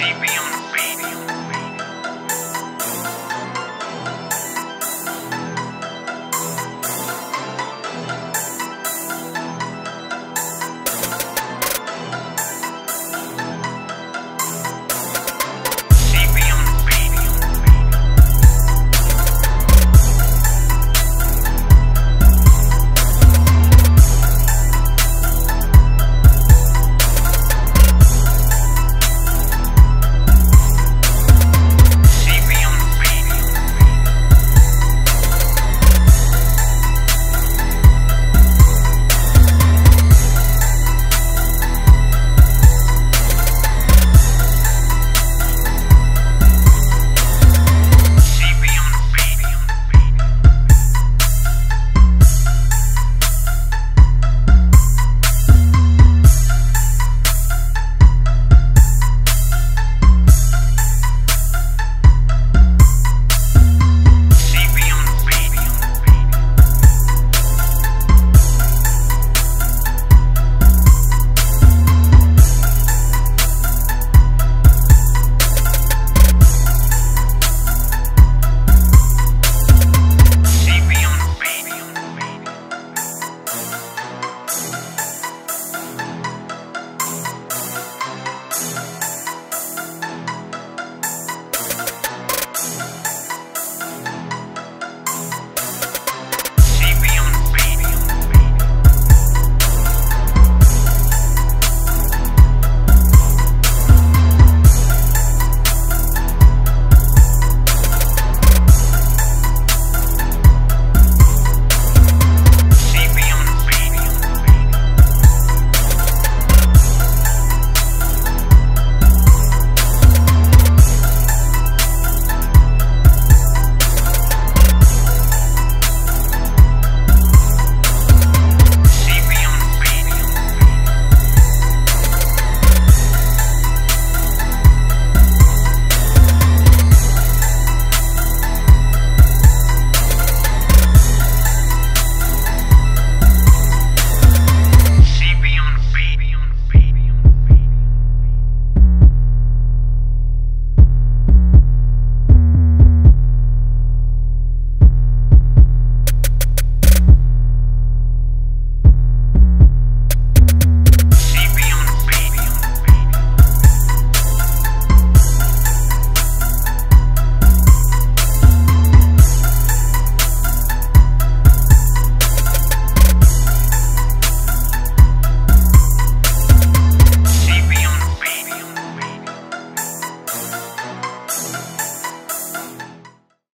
CB on the beat.